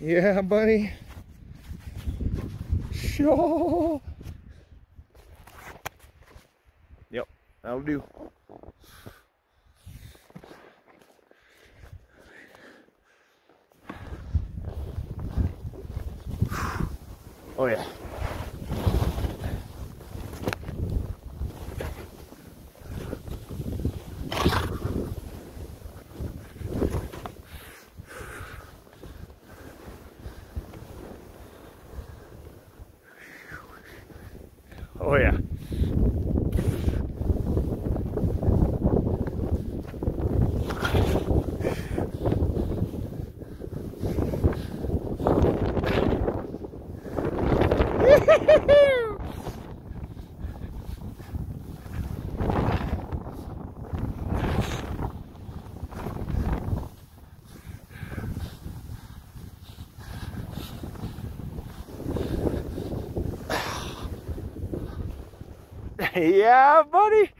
Yeah, buddy. Sure. Yep, that'll do. Oh yeah. Oh yeah. yeah, buddy.